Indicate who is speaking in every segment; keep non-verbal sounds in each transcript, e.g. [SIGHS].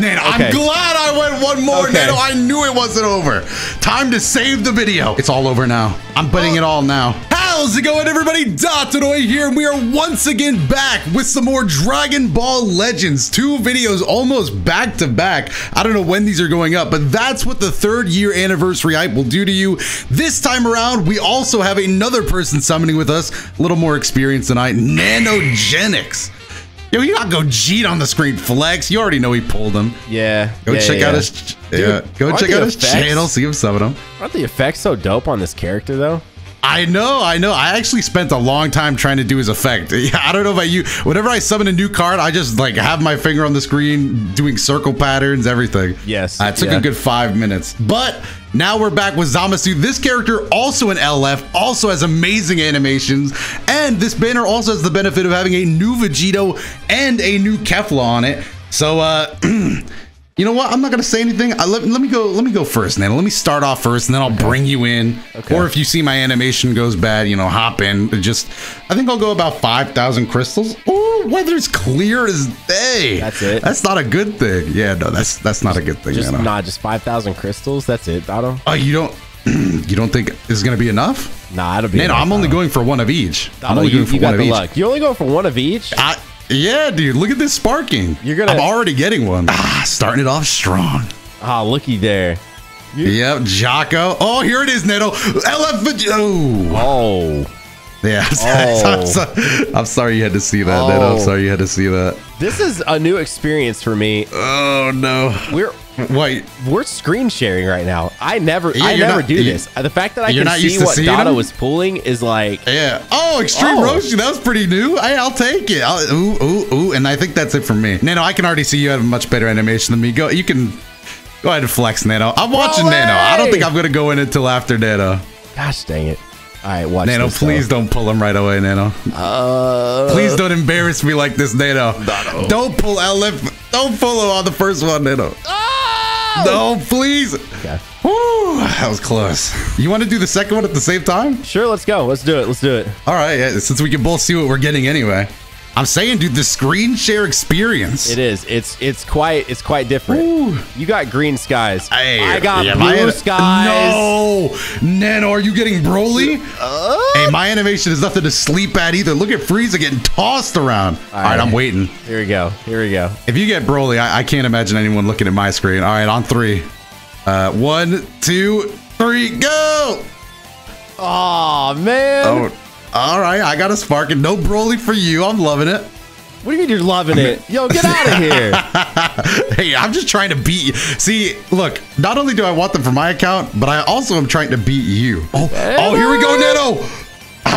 Speaker 1: Nano,
Speaker 2: Okay.
Speaker 1: I'm glad I went one more,
Speaker 2: Okay.
Speaker 1: Nano. I knew it wasn't over. Time to save the video. It's all over now. I'm putting oh. it all now. How's it going, everybody? Dotodoya here, and we are once again back with some more Dragon Ball Legends. Two videos almost back to back. I don't know when these are going up, but that's what the third year anniversary hype will do to you. This time around, we also have another person summoning with us, a little more experience I, Nanogenics. Yo, you not go cheat on the screen flex. You already know he pulled him.
Speaker 2: Yeah.
Speaker 1: Go
Speaker 2: yeah,
Speaker 1: check
Speaker 2: yeah.
Speaker 1: out his yeah.
Speaker 2: Dude,
Speaker 1: Go check out his channel. See him summon him.
Speaker 2: Aren't the effects so dope on this character though?
Speaker 1: I know, I know. I actually spent a long time trying to do his effect. [LAUGHS] I don't know about you. Whenever I summon a new card, I just like have my finger on the screen doing circle patterns, everything.
Speaker 2: Yes,
Speaker 1: Uh, it took
Speaker 2: yeah.
Speaker 1: a good five minutes. But now we're back with Zamasu. This character also an LF, also has amazing animations, and this banner also has the benefit of having a new Vegito and a new Kefla on it. So uh [CLEARS THROAT] You know what? I'm not gonna say anything. I, let, let me go. Let me go first, Nana. Let me start off first, and then I'll bring you in.
Speaker 2: Okay.
Speaker 1: Or if you see my animation goes bad, you know, hop in. Just, I think I'll go about five thousand crystals. Ooh, weather's clear as day.
Speaker 2: That's it?
Speaker 1: That's not a good thing. Yeah, no, that's that's not a good thing.
Speaker 2: Just
Speaker 1: Nana.
Speaker 2: nah, just five thousand crystals. That's it, Dotto.
Speaker 1: Oh, you don't. [CLEARS THROAT] You don't think this is gonna be enough?
Speaker 2: Nah, it'll be.
Speaker 1: Nano,
Speaker 2: enough,
Speaker 1: I'm only going for one of each. I'm
Speaker 2: oh,
Speaker 1: only
Speaker 2: you,
Speaker 1: going for
Speaker 2: you got
Speaker 1: one of each.
Speaker 2: You're only going for one of each.
Speaker 1: I, yeah, dude. Look at this sparking.
Speaker 2: You're gonna-
Speaker 1: I'm already getting one. Ah, starting it off strong.
Speaker 2: Ah, looky there.
Speaker 1: Yep, Jocko. Oh, here it is, Neto. LF. Oh,
Speaker 2: Oh,
Speaker 1: yeah. [LAUGHS]
Speaker 2: Oh.
Speaker 1: I'm, so- I'm sorry you had to see that, Neto. I'm
Speaker 2: Oh.
Speaker 1: sorry you had to see that.
Speaker 2: this is a new experience for me.
Speaker 1: Oh no.
Speaker 2: We're
Speaker 1: Wait.
Speaker 2: we're screen sharing right now. I never,
Speaker 1: Yeah,
Speaker 2: I never
Speaker 1: not-
Speaker 2: do this. Uh, The fact that I can see what Dotto
Speaker 1: them?
Speaker 2: is pulling is like,
Speaker 1: Yeah. Oh, extreme
Speaker 2: Oh.
Speaker 1: roasting. That was pretty new. Hey, I'll take it. I'll, ooh, ooh, ooh. And I think that's it for me. Nano, I can already see you have a much better animation than me. Go. You can go ahead and flex, Nano. I'm watching
Speaker 2: Bro,
Speaker 1: Nano. I don't think I'm gonna go in until after Nano.
Speaker 2: gosh dang it. All right, watch
Speaker 1: Nano, please don't pull him right away, Nano.
Speaker 2: Uh,
Speaker 1: Please don't embarrass me like this, Nano. Don't pull LF. Don't pull him on the first one, Nano.
Speaker 2: oh!
Speaker 1: No, please.
Speaker 2: Okay.
Speaker 1: Woo, that was close. You want to do the second one at the same time?
Speaker 2: Sure, let's go. Let's do it. Let's do it.
Speaker 1: All right, yeah, since we can both see what we're getting anyway. I'm saying, dude, the screen share experience.
Speaker 2: It is. It's it's quite it's quite different.
Speaker 1: Ooh.
Speaker 2: You got green skies.
Speaker 1: Hey,
Speaker 2: I got
Speaker 1: yeah,
Speaker 2: blue
Speaker 1: my-
Speaker 2: skies.
Speaker 1: No, Nano, are you getting Broly?
Speaker 2: Uh,
Speaker 1: Hey, my animation is nothing to sleep at either. Look at Frieza getting tossed around. All right,
Speaker 2: right.
Speaker 1: I'm waiting.
Speaker 2: here we go. Here we go.
Speaker 1: If you get Broly, I, I can't imagine anyone looking at my screen. All right, on three. Uh, one, two, three, go!
Speaker 2: Oh man.
Speaker 1: Oh, all right, I got a spark and no Broly for you. I'm loving it.
Speaker 2: What do you mean you're loving it? Yo, get [LAUGHS] out of here.
Speaker 1: Hey, I'm just trying to beat you. See, look, not only do I want them for my account, but I also am trying to beat you. Oh, oh here we go, Neto.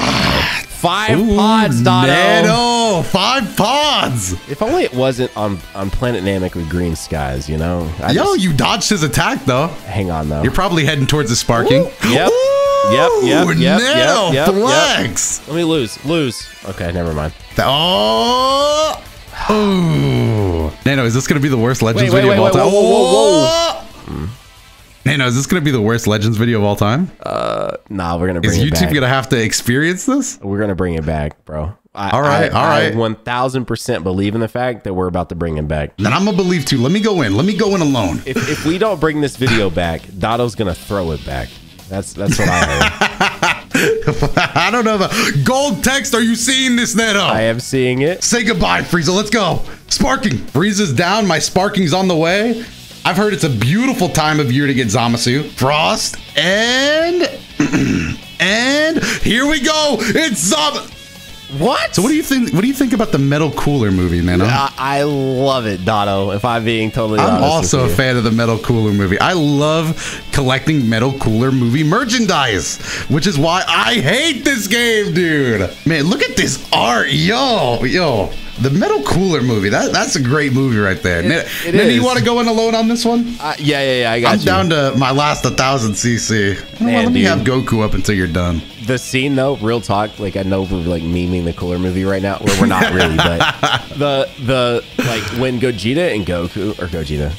Speaker 2: Five
Speaker 1: Ooh,
Speaker 2: pods, Dotto.
Speaker 1: Five pods.
Speaker 2: If only it wasn't on on Planet Namek with green skies, you know. I
Speaker 1: Yo,
Speaker 2: just-
Speaker 1: you dodged his attack though.
Speaker 2: hang on though.
Speaker 1: You're probably heading towards the sparking.
Speaker 2: Ooh, yep.
Speaker 1: Ooh,
Speaker 2: Yep, yep, yep,
Speaker 1: Neto,
Speaker 2: yep, yep,
Speaker 1: flex.
Speaker 2: Let me lose. Lose. Okay, never mind.
Speaker 1: Oh. Oh. [SIGHS] Nano, is this going to be the worst Legends
Speaker 2: Wait, wait,
Speaker 1: video
Speaker 2: wait,
Speaker 1: of all
Speaker 2: wait,
Speaker 1: time?
Speaker 2: whoa, whoa,
Speaker 1: Oh. Hmm. Nano, is this going to be the worst Legends video of all time?
Speaker 2: Uh, Nah, we're gonna bring
Speaker 1: is
Speaker 2: it
Speaker 1: YouTube to have to experience this?
Speaker 2: We're gonna bring it back, bro. I,
Speaker 1: All right,
Speaker 2: I,
Speaker 1: all right.
Speaker 2: I one thousand percent believe in the fact that we're about to bring him back.
Speaker 1: Then I'm to believe too. Let me go in. Let me go in alone.
Speaker 2: If, if we don't bring this video back, Dotto's gonna throw it back. That's that's what I heard. [LAUGHS]
Speaker 1: I don't know. The gold text. Are you seeing this, Neto?
Speaker 2: I am seeing it.
Speaker 1: Say goodbye, Frieza. Let's go. Sparking. Frieza's down. My sparking's on the way. I've heard it's a beautiful time of year to get Zamasu. Frost and [CLEARS THROAT] and here we go. It's Zam.
Speaker 2: What?
Speaker 1: So what do you think? What do you think about the Metal Cooler movie, Nano?
Speaker 2: I, I love it, Dotto. If I'm being totally honest.
Speaker 1: I'm
Speaker 2: honest
Speaker 1: also a
Speaker 2: with you.
Speaker 1: fan of the Metal Cooler movie. I love collecting Metal Cooler movie merchandise, which is why I hate this game, dude. Man, look at this art, yo, yo. The Metal Cooler movie. That that's a great movie right there. It,
Speaker 2: it
Speaker 1: you want to go in alone on this one?
Speaker 2: Uh, yeah, yeah, yeah. I got
Speaker 1: I'm
Speaker 2: you.
Speaker 1: down to my last 1000 CC. You know what,
Speaker 2: Man,
Speaker 1: Let me
Speaker 2: dude.
Speaker 1: have Goku up until you're done.
Speaker 2: the scene though, real talk. Like I know we're like memeing the cooler movie right now. Where we're not really, but [LAUGHS] the the like when Gogeta and Goku or Gogeta.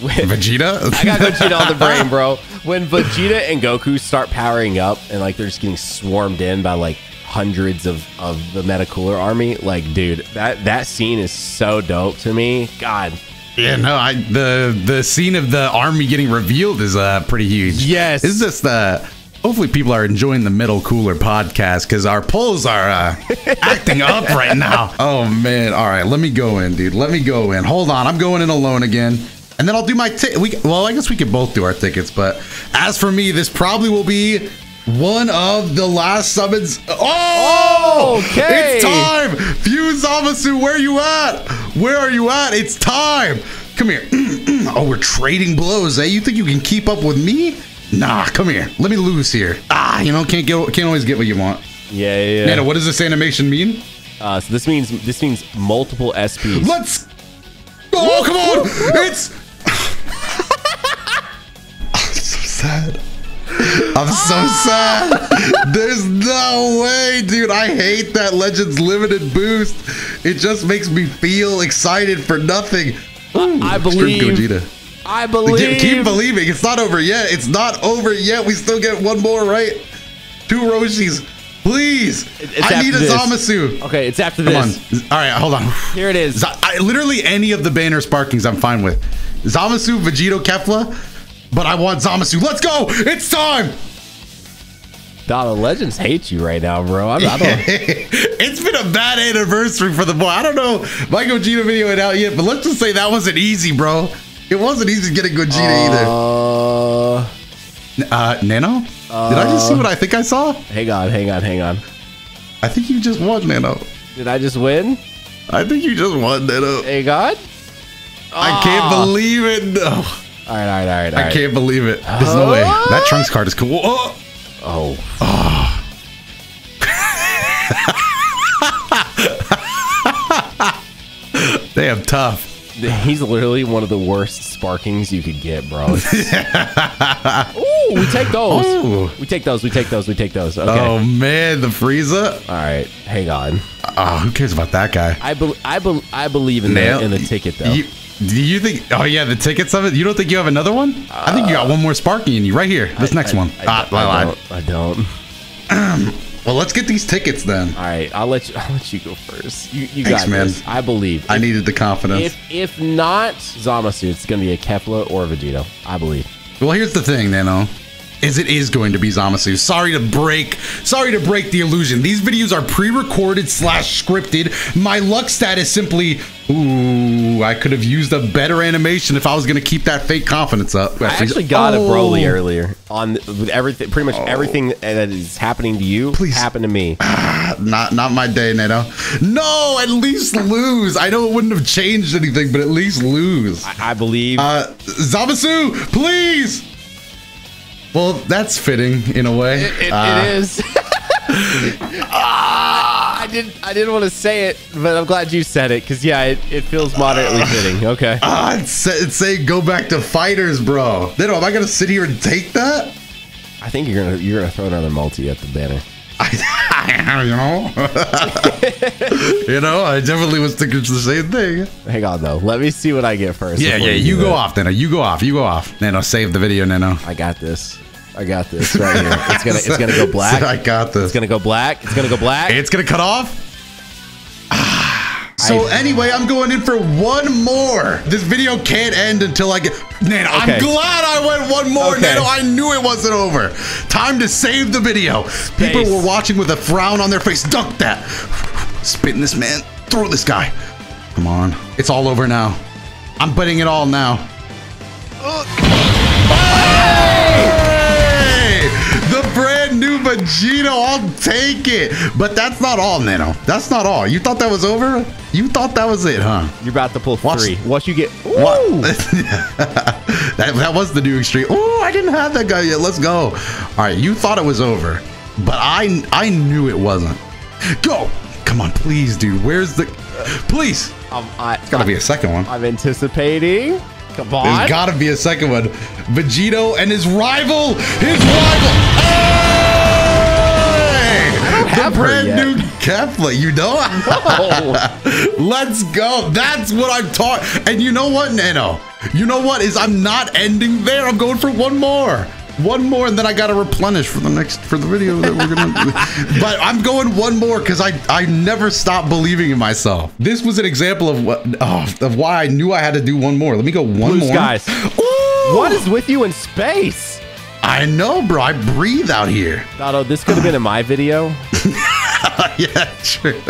Speaker 2: When,
Speaker 1: Vegeta?
Speaker 2: I got Vegeta on the [LAUGHS] brain, bro. When Vegeta and Goku start powering up and like they're just getting swarmed in by like hundreds of of the Metacooler army, like dude, that that scene is so dope to me. God,
Speaker 1: Yeah, no, I the the scene of the army getting revealed is uh pretty huge.
Speaker 2: Yes.
Speaker 1: It's just uh hopefully people are enjoying the Metal Cooler podcast because our polls are uh, [LAUGHS] acting up right now. Oh man. All right, let me go in, dude. Let me go in. Hold on, I'm going in alone again. And then I'll do my ticket. We well, I guess we could both do our tickets, but as for me, this probably will be one of the last summons. Oh,
Speaker 2: Okay.
Speaker 1: It's time. Fuse Zamasu, where are you at? Where are you at? It's time. Come here. [CLEARS THROAT] oh, we're trading blows, eh? You think you can keep up with me? Nah, come here. Let me lose here. Ah, you know, can't get, can't always get what you want.
Speaker 2: Yeah, yeah. yeah.
Speaker 1: Nana, what does this animation mean?
Speaker 2: Uh, so this means this means multiple SPs.
Speaker 1: Let's. Oh, come on! It's. Sad. I'm so sad. There's no way, dude. I hate that Legends Limited boost. It just makes me feel excited for nothing.
Speaker 2: I believe.
Speaker 1: Gogeta.
Speaker 2: I believe.
Speaker 1: Keep, keep believing. It's not over yet. It's not over yet. We still get one more, right? Two Roshis. Please.
Speaker 2: It's
Speaker 1: I need a
Speaker 2: this.
Speaker 1: Zamasu.
Speaker 2: Okay, it's after
Speaker 1: Come on. All right, hold on.
Speaker 2: Here it is.
Speaker 1: Z- I, literally any of the banner sparkings I'm fine with. Zamasu, Vegito, Kefla, but I want Zamasu. Let's go! It's time!
Speaker 2: Donna Legends hate you right now, bro. I'm, I don't. [LAUGHS]
Speaker 1: it's been a bad anniversary for the boy. I don't know my Gogeta video ain't out yet, but let's just say that wasn't easy, bro. It wasn't easy to get a Gogeta
Speaker 2: Uh,
Speaker 1: either. Uh, Nano? Did I just see what I think I saw?
Speaker 2: hang on, hang on, hang on.
Speaker 1: I think you just won, Nano.
Speaker 2: Did I just win?
Speaker 1: I think you just won, Nano.
Speaker 2: Hang on.
Speaker 1: I can't believe it. No.
Speaker 2: All right, all right, all right. all
Speaker 1: I
Speaker 2: right.
Speaker 1: can't believe it. There's no way. That Trunks card is cool. Oh.
Speaker 2: Oh, [LAUGHS]
Speaker 1: Damn tough.
Speaker 2: he's literally one of the worst sparkings you could get, bro. [LAUGHS] Ooh, we take those.
Speaker 1: Ooh.
Speaker 2: We take those. We take those. We take those. Okay.
Speaker 1: Oh man, the Frieza.
Speaker 2: All right, hang on.
Speaker 1: Oh, who cares about that guy?
Speaker 2: I be- I, be- I believe in
Speaker 1: Nail-
Speaker 2: the in the ticket though.
Speaker 1: You, do you think? Oh yeah, the tickets of it. You don't think you have another one? I think you got one more Sparky in you right here. This next
Speaker 2: I-
Speaker 1: one.
Speaker 2: I,
Speaker 1: ah,
Speaker 2: I,
Speaker 1: I lied.
Speaker 2: don't, I don't. [CLEARS THROAT]
Speaker 1: Well, let's get these tickets then.
Speaker 2: All right, I'll let you. [LAUGHS] I'll let you go first. You, you
Speaker 1: Thanks,
Speaker 2: got
Speaker 1: man.
Speaker 2: this. I believe.
Speaker 1: I needed the confidence.
Speaker 2: If if not Zamasu, it's gonna be a Kefla or a Vegito. I believe.
Speaker 1: well, here's the thing, Nano. Is it is going to be Zamasu. Sorry to break, sorry to break the illusion. These videos are pre-recorded slash scripted. My luck stat is simply, ooh, I could have used a better animation if I was gonna keep that fake confidence up.
Speaker 2: I actually got a Broly
Speaker 1: Oh.
Speaker 2: earlier on with everything. Pretty much everything that is happening to you
Speaker 1: Please.
Speaker 2: happened to me.
Speaker 1: Not not my day, Nato. No, at least lose. I know it wouldn't have changed anything, but at least lose.
Speaker 2: I, I believe.
Speaker 1: Uh Zamasu, please. Well, that's fitting in a way.
Speaker 2: It, it-
Speaker 1: Uh,
Speaker 2: it is. [LAUGHS] [LAUGHS] I didn't. I didn't want to say it, but I'm glad you said it because yeah, it, it feels moderately fitting. Okay. [LAUGHS]
Speaker 1: Ah, it's, sa- it's saying go back to FighterZ, bro. Nato, am I gonna sit here and take that?
Speaker 2: I think you're gonna you're gonna throw another multi at the banner. [LAUGHS]
Speaker 1: you know, [LAUGHS] you know, I definitely was thinking the same thing.
Speaker 2: Hang on though. Let me see what I get first.
Speaker 1: Yeah, yeah.
Speaker 2: do
Speaker 1: You go
Speaker 2: that.
Speaker 1: off, Nano. You go off. You go off. Nano, save the video, Nano.
Speaker 2: I got this. I got this right here. It's gonna it's gonna go [LAUGHS] black.
Speaker 1: I got this.
Speaker 2: It's gonna go black. It's gonna go black.
Speaker 1: It's gonna cut off. Ah. So
Speaker 2: I-
Speaker 1: anyway, I'm going in for one more. This video can't end until I get. Man,
Speaker 2: Okay.
Speaker 1: I'm glad I went one more.
Speaker 2: Okay.
Speaker 1: Nano, I knew it wasn't over. Time to save the video. People were watching with a frown on their face. Dunk that. Spitting this man. Throw this guy. Come on. It's all over now. I'm betting it all now. Hey! Vegito, I'll take it. But that's not all, Nano. That's not all. You thought that was over? You thought that was it, huh?
Speaker 2: You're about to pull
Speaker 1: Watch-
Speaker 2: three. What you get?
Speaker 1: What? [LAUGHS] That, that was the new extreme. Oh, I didn't have that guy yet. Let's go. All right, you thought it was over, but I I knew it wasn't. Go. Come on, please, dude. Where's the? Please.
Speaker 2: Um, I,
Speaker 1: Gotta be a second one.
Speaker 2: I'm anticipating. Come on.
Speaker 1: There's gotta be a second one. Vegito and his rival, his rival. Hey!
Speaker 2: Have
Speaker 1: the brand new Kefla, you know? [LAUGHS]
Speaker 2: Oh.
Speaker 1: Let's go. That's what I'm talking. And you know what, Nano? You know what is I'm not ending there. I'm going for one more. One more, and then I gotta replenish for the next for the video that we're gonna. Do. [LAUGHS] But I'm going one more because I I never stop believing in myself. This was an example of what oh, of why I knew I had to do one more. Let me go one
Speaker 2: Blue
Speaker 1: more.
Speaker 2: skies.
Speaker 1: Ooh!
Speaker 2: What is with you in space?
Speaker 1: I know, bro. I breathe out here.
Speaker 2: Dotto, this could have been in my video. [LAUGHS]
Speaker 1: yeah, true.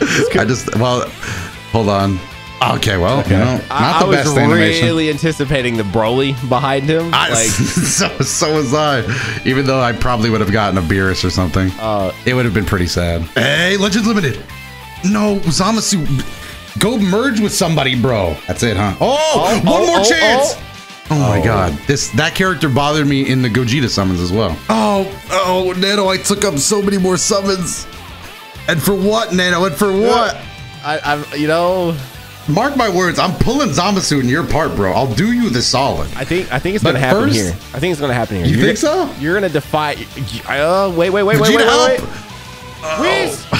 Speaker 1: I just well, hold on. Okay, well, you know, not
Speaker 2: I,
Speaker 1: the
Speaker 2: I was really anticipating the Broly behind him.
Speaker 1: I,
Speaker 2: like, [LAUGHS]
Speaker 1: so so was I. Even though I probably would have gotten a Beerus or something,
Speaker 2: uh,
Speaker 1: it would have been pretty sad. Hey, Legends Limited. No, Zamasu. Go merge with somebody, bro. That's it, huh? Oh,
Speaker 2: Oh,
Speaker 1: one
Speaker 2: oh,
Speaker 1: more
Speaker 2: oh,
Speaker 1: chance.
Speaker 2: Oh.
Speaker 1: Oh. my
Speaker 2: Oh.
Speaker 1: god. This that character bothered me in the Gogeta summons as well. Oh, oh, Nano, I took up so many more summons. And for what, Nano? And for what?
Speaker 2: I, I'm, you know,
Speaker 1: Mark my words, I'm pulling Zamasu in your part, bro. I'll do you the solid.
Speaker 2: I think I think it's
Speaker 1: But
Speaker 2: gonna happen
Speaker 1: first-
Speaker 2: here. I think it's gonna happen here.
Speaker 1: You
Speaker 2: You're
Speaker 1: think
Speaker 2: gonna-
Speaker 1: so?
Speaker 2: You're gonna defy. Uh, wait, wait, wait, wait, wait, wait,
Speaker 1: help!
Speaker 2: wait. Whiz! [SIGHS]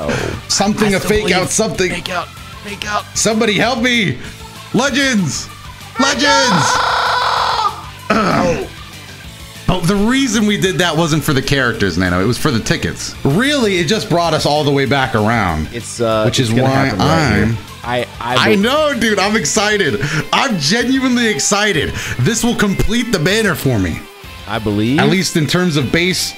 Speaker 2: Oh,
Speaker 1: Something,
Speaker 2: I
Speaker 1: a fake
Speaker 2: believe-
Speaker 1: out, something.
Speaker 2: Fake out, fake out.
Speaker 1: Somebody help me! Legends! Legends! Oh, the reason we did that wasn't for the characters, Nano. It was for the tickets. Really, it just brought us all the way back around.
Speaker 2: It's uh,
Speaker 1: Which
Speaker 2: it's
Speaker 1: is why
Speaker 2: right
Speaker 1: I'm-
Speaker 2: here. I I,
Speaker 1: I know, dude. I'm excited. I'm genuinely excited. This will complete the banner for me.
Speaker 2: I believe.
Speaker 1: At least in terms of base.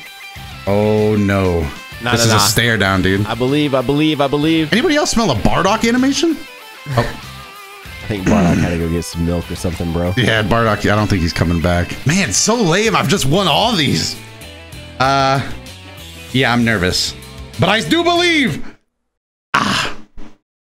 Speaker 1: Oh, no.
Speaker 2: Nah,
Speaker 1: this
Speaker 2: nah,
Speaker 1: is
Speaker 2: nah.
Speaker 1: a stare down, dude.
Speaker 2: I believe. I believe. I believe.
Speaker 1: Anybody else smell a Bardock animation? Oh, [LAUGHS]
Speaker 2: I think Bardock had to go get some milk or something, bro.
Speaker 1: Yeah, Bardock, I don't think he's coming back. Man, so lame. I've just won all these. Uh, yeah, I'm nervous. But I do believe.